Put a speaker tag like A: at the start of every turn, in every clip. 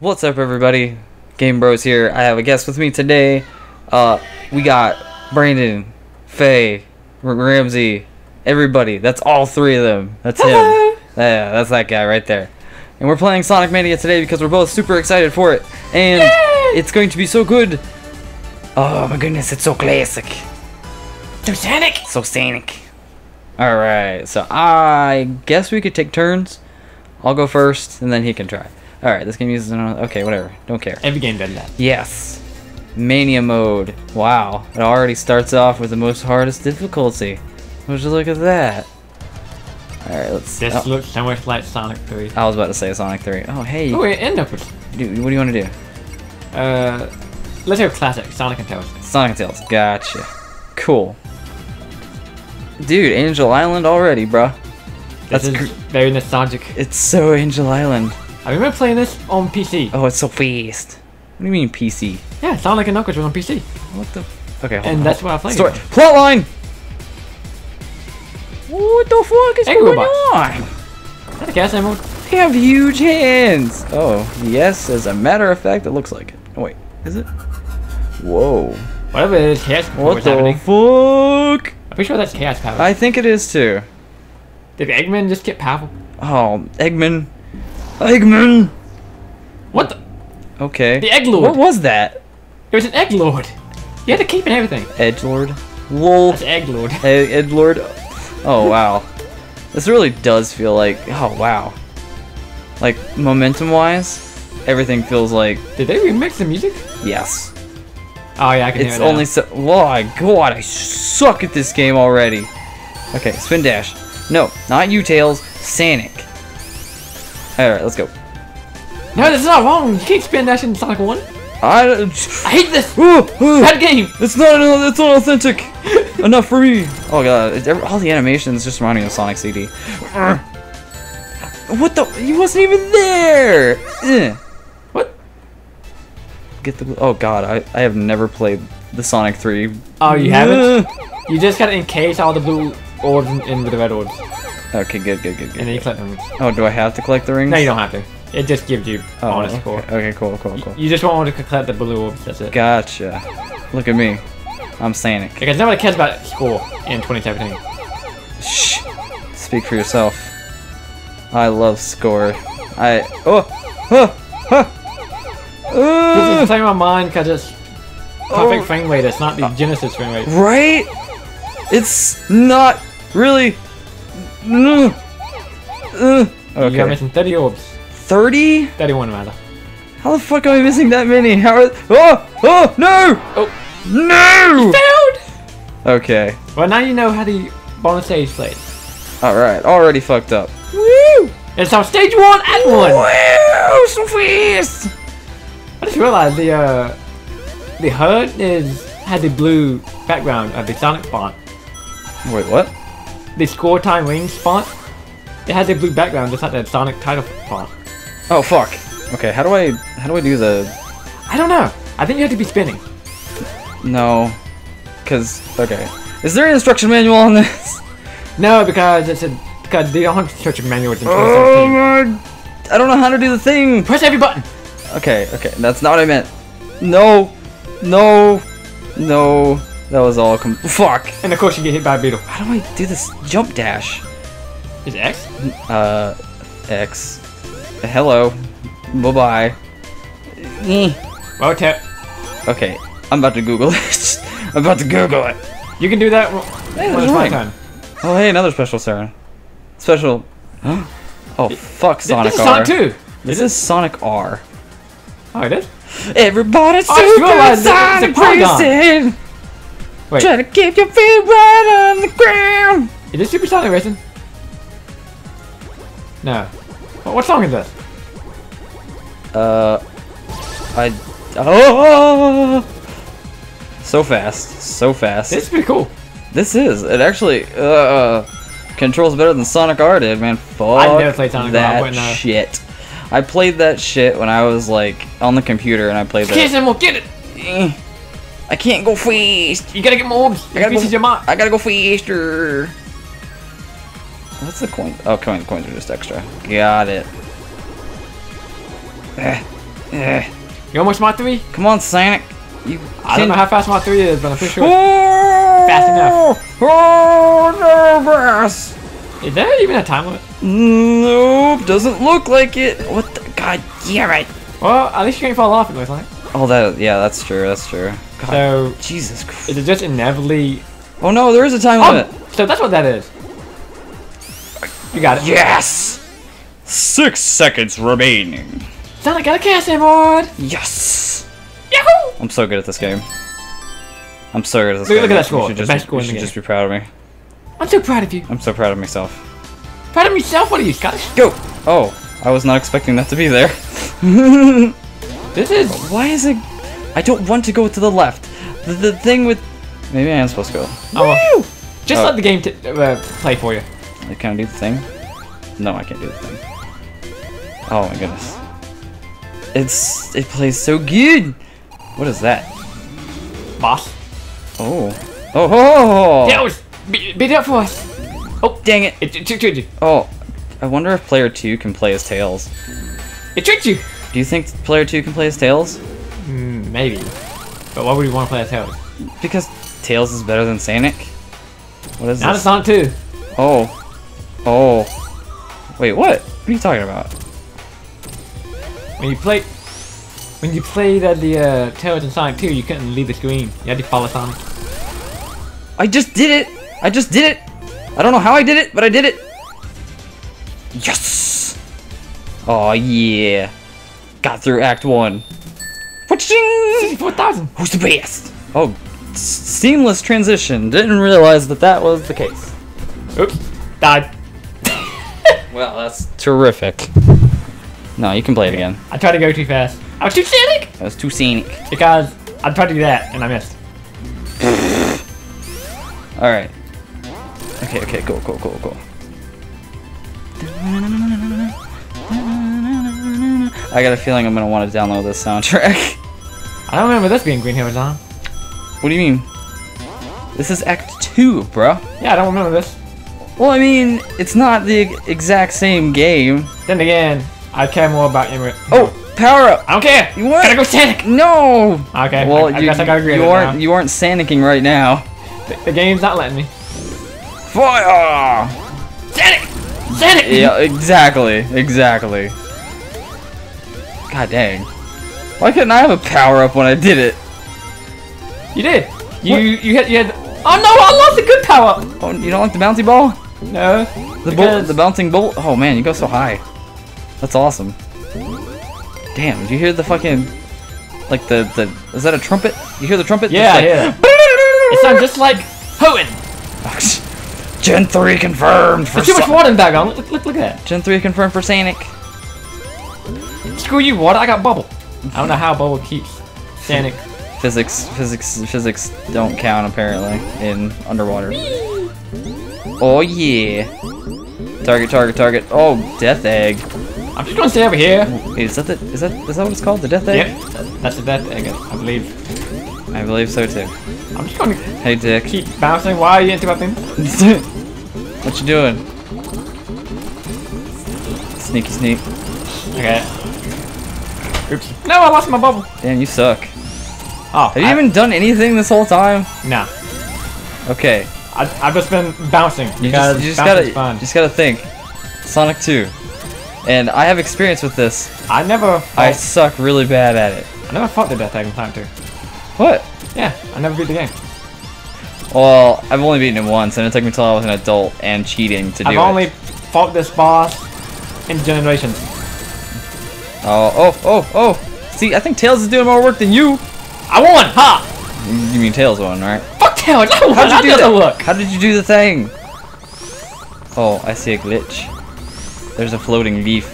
A: What's up, everybody? Game Bros here. I have a guest with me today. Uh, we got Brandon, Faye, Ramsey, everybody. That's all three of them. That's him. Yeah, that's that guy right there. And we're playing Sonic Mania today because we're both super excited for it. And
B: Yay!
A: it's going to be so good. Oh my goodness, it's so classic.
B: So Sonic.
A: So Sonic. Alright, so I guess we could take turns. I'll go first, and then he can try. Alright, this game uses... Okay, whatever. Don't care.
B: Every game does that.
A: Yes. Mania mode. Wow. It already starts off with the most hardest difficulty. Would you look at that? Alright, let's...
B: This
A: oh,
B: looks so much like Sonic 3.
A: I was about to say Sonic 3. Oh, hey.
B: Oh, we end up with.
A: Dude, what do you want to do?
B: Uh, let's go classic Sonic and Tails.
A: Sonic and Tails. Gotcha. Cool. Dude, Angel Island already, bruh.
B: This
A: That's
B: is very nostalgic.
A: It's so Angel Island.
B: I remember playing this on PC.
A: Oh, it's so fast. What do you mean PC?
B: Yeah, Sonic and Knuckles was on PC.
A: What the? Okay, hold
B: And
A: on,
B: that's what I played.
A: Story. Plotline. What the fuck is
B: Egg
A: going
B: robots.
A: on?
B: That's a gas emerald.
A: They have huge hands. Oh, yes. As a matter of fact, it looks like it. Oh, wait, is it? Whoa.
B: Whatever it is, chaos power
A: What
B: is
A: the
B: happening.
A: fuck?
B: I'm pretty sure that's chaos power.
A: I think it is too.
B: Did Eggman just get powerful?
A: Oh, Eggman. Eggman.
B: What the?
A: Okay.
B: The Egg Lord.
A: What was that?
B: It was an Egg Lord. You had to keep and everything.
A: Edge Lord. Lol.
B: That's Egg Lord.
A: Ed, Ed Lord. Oh wow, this really does feel like oh wow, like momentum wise, everything feels like
B: Did they remix the music?
A: yes.
B: Oh yeah, I can
A: It's
B: hear it now.
A: only so. Oh my god, I suck at this game already. Okay, spin dash. No, not you, Tails. Sonic. All right, let's go.
B: No, this is not wrong. You can't spin dash in Sonic 1.
A: I.
B: I hate this.
A: Ooh, ooh,
B: Bad game.
A: it's not. It's not authentic. Enough for me. Oh god, every- all the animations just reminding me of Sonic CD. What the? He wasn't even there. Eh.
B: What?
A: Get the. Oh god, I I have never played the Sonic 3.
B: Oh, you haven't?
A: Eh.
B: You just gotta encase all the blue orbs in, in with the red orbs,
A: Okay, good, good, good,
B: and then you collect them.
A: Oh, do I have to collect the rings?
B: No, you don't have to. It just gives you
A: Oh,
B: bonus
A: okay.
B: score.
A: Okay, cool, cool, cool.
B: You just want to collect the blue orbs. That's it.
A: Gotcha. Look at me. I'm Sonic.
B: Because nobody cares about score in 2017.
A: Shh. Speak for yourself. I love score. I. Oh! Oh! Oh!
B: This
A: Uh,
B: is playing my mind because it's perfect
A: Oh.
B: frame rate. It's not the Genesis frame rate.
A: right? It's not really. Mm. Uh,
B: You are missing 30 orbs.
A: 30?
B: 31 rather.
A: How the fuck am I missing that many? How are. Oh! Oh! No!
B: Oh,
A: No!
B: failed!
A: Okay.
B: Well, now you know how the bonus stage plays.
A: Alright. Already fucked up.
B: Woo! It's on stage one and one.
A: Woo! So fast!
B: I just realized the uh, the HUD is had the blue background of the Sonic font.
A: Wait, what?
B: The score time rings font. It has a blue background just like the Sonic title font.
A: Oh fuck. Okay, how do I how do I do the
B: I don't know. I think you have to be spinning.
A: no? Cause okay. Is there an instruction manual on this?
B: No, because it's a because they don't have such a manual in
A: Oh my! I don't know how to do the thing.
B: Press every button.
A: Okay, okay, that's not what I meant. No, no, no. That was all com- fuck.
B: And of course you get hit by a beetle.
A: How do I do this jump dash?
B: Is it X?
A: Uh, X. Hello. Bye bye. Eh.
B: Well, tap.
A: Okay, I'm about to Google it. I'm about to Google it.
B: You can do that
A: Hey,
B: it's my time.
A: Oh, hey, another special Sarah. Special. oh, fuck
B: This-
A: Sonic
B: this is Sonic 2.
A: This is Sonic R.
B: Oh, it is?
A: Everybody's
B: Oh,
A: super Sonic
B: it's a polygon.
A: racing.
B: Wait,
A: Try to keep your feet right on the ground.
B: is this Super Sonic Racing? No. What, what song is this?
A: Uh, I. Oh! So fast, so fast.
B: This is pretty cool.
A: This is. It actually uh controls better than Sonic R did, man. Fuck
B: I've never played Sonic
A: that
B: wouldn't know.
A: shit. I played that shit when I was like on the computer, and I played
B: Kiss
A: that.
B: him, we'll get it.
A: I can't go fast.
B: You gotta get more orbs.
A: I gotta
B: This is
A: go.
B: your mark.
A: I gotta go faster. What's the coin? Oh, coin coins are just extra. Got it. Eh. Eh.
B: You almost Mach 3?
A: Come on, Sonic. You
B: I don't know how fast Mach 3 is, but I'm pretty sure.
A: oh, Fast
B: enough.
A: Oh, nervous.
B: Is there even a time limit?
A: Nope, doesn't look like it. What the? God damn it.
B: Well, at least you can't fall off, it looks like.
A: Oh, that. Yeah, that's true. That's true. God,
B: So,
A: Jesus Christ.
B: is it just inevitably.
A: Oh no, there is a time oh, limit.
B: Oh! So that's what that is. You got it.
A: Yes. Six seconds remaining.
B: Sonic got a cast board!
A: Yes.
B: Yahoo!
A: I'm so good at this game. I'm so good at this
B: Look-
A: game.
B: look at that
A: You
B: score,
A: should
B: the
A: just,
B: best
A: you
B: score in the
A: should
B: game.
A: just be proud of me.
B: I'm so proud of you.
A: I'm so proud of myself.
B: Proud of myself? What are you, Scottish?
A: Go. Oh, I was not expecting that to be there.
B: This is.
A: Why is it? I don't want to go to the left. The, the thing with maybe I am supposed to go.
B: Oh, well. Just
A: Oh.
B: let the game t- uh, play for you.
A: I can't do the thing. No, I can't do the thing. Oh my goodness. It's it plays so good. What is that?
B: Boss.
A: Oh. Oh. oh.
B: Tails! Beat, beat it up for us! Oh,
A: Dang it.
B: it, it tricked you.
A: Oh. I wonder if player two can play as Tails.
B: It tricked you!
A: Do you think player two can play as Tails?
B: Mm, maybe. But why would you want to play as Tails?
A: Because Tails is better than Sonic. What is
B: Not a
A: this?
B: Sonic 2.
A: Oh. Oh. Wait, what? What are you talking about?
B: When you play. When you played uh, the uh, Tails in Sonic 2, you couldn't leave the screen. You had to follow Sonic.
A: I just did it! I just did it! I don't know how I did it, but I did it! Yes! Oh yeah. Got through Act 1. Waching!
B: 64,000!
A: Who's the best? Oh, seamless transition. Didn't realize that that was the case.
B: Oops. Died.
A: Well, that's terrific. No, you can play it again.
B: I tried to go too fast. I was too scenic.
A: That was too scenic.
B: Because I tried to do that and I missed.
A: Alright. Okay, okay, cool, cool, cool, cool. I got a feeling I'm gonna want to download this soundtrack.
B: I don't remember this being Green Hill Zone.
A: what do you mean? This is Act 2, bro.
B: Yeah, I don't remember this.
A: Well, I mean, it's not the exact same game.
B: Then again, I care more about Emirate.
A: Oh, power up!
B: I don't care!
A: You what?
B: Gotta go Sonic!
A: No!
B: Okay,
A: Well,
B: I, I
A: you,
B: guess I gotta agree
A: you aren't
B: now.
A: you aren't Sonicking right now.
B: The, the game's not letting me.
A: Fire!
B: Sonic! Sonic!
A: Yeah, exactly, exactly. God dang. Why couldn't I have a power up when I did it?
B: You did. You
A: What?
B: you had you had. Oh no! I lost a good power.
A: Oh, you don't like the bouncy ball?
B: No.
A: The bolt, the bouncing bolt? Oh man, you go so high. That's awesome. Damn, do you hear the fucking like the the is that a trumpet? You hear the trumpet?
B: Yeah,
A: It's
B: hear It sounds just like Hoenn.
A: like- Gen 3 confirmed for
B: There's too much water in background. Look, look, look at that.
A: Gen 3 confirmed for Sonic.
B: Screw you, water. I got bubble. I don't know how bubble keeps Sonic.
A: Physics physics physics don't count apparently in underwater. Oh yeah. Target target target. Oh, death egg.
B: I'm just gonna stay over here.
A: Wait, is that the is that is that what it's called? The death egg?
B: Yep. That's the death egg, I believe.
A: I believe so too.
B: I'm just gonna
A: Hey Dick.
B: keep bouncing. Why are you interrupting?
A: what you doing? Sneaky sneak.
B: Okay. No, I lost my bubble.
A: Damn, you suck.
B: Oh.
A: Have you even done anything this whole time?
B: Nah.
A: Okay.
B: I, I've just been bouncing
A: You just, you just gotta
B: fun.
A: just gotta think. Sonic 2. And I have experience with this.
B: I never
A: I
B: fought,
A: suck really bad at it.
B: I never fought the death egg in Sonic 2.
A: What?
B: Yeah, I never beat the game.
A: Well, I've only beaten it once, and it took me until I was an adult and cheating to do it.
B: I've only fought this boss in Generations.
A: Oh, oh, oh, oh! See, I think Tails is doing more work than you.
B: I won! Ha!
A: You mean Tails won, right?
B: Fuck Tails! I won!
A: How'd you do that?
B: the work!
A: How did you do the thing? Oh, I see a glitch. There's a floating leaf.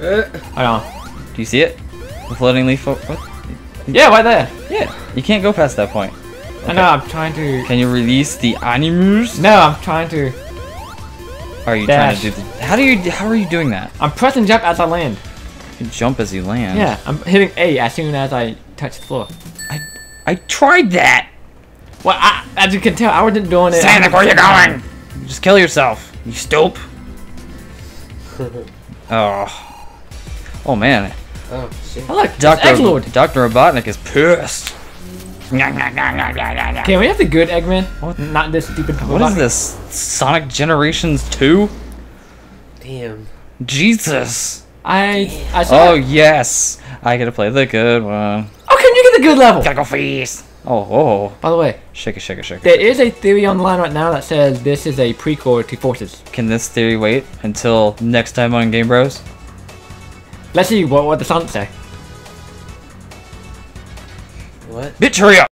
A: Uh.
B: Hold on.
A: Do you see it? The floating leaf. Oh, what?
B: Yeah, right there.
A: Yeah. You can't go past that point.
B: I know, I'm trying to...
A: Can you release the animus?
B: No, I'm trying to...
A: Are you
B: Dash.
A: trying to do the? How do you? How are you doing that?
B: I'm pressing jump as I land.
A: You jump as you land.
B: Yeah, I'm hitting A as soon as I touch the floor.
A: I I tried that.
B: Well, I, as you can tell, I wasn't doing it.
A: Sonic, where you going? Just kill yourself. You stoop. oh. Oh man.
C: Oh shit.
B: Oh look,
A: Doctor
B: Egg Lord.
A: Doctor Robotnik is pissed.
B: Can we have the good Eggman?
A: What?
B: Not this stupid.
A: What is this? Sonic Generations 2?
C: Damn.
A: Jesus.
B: I I saw.
A: Oh
B: Oh,
A: yes. I gotta play the good one.
B: oh can you get the good level?
A: Gotta go feast. Oh, oh.
B: By the way,
A: Shake it, shake it, shake it.
B: there is a theory online right now that says this is a prequel to Forces.
A: Can this theory wait until next time on Game Bros?
B: Let's see what what the sonic say.
C: What?
A: Bitch, hurry up!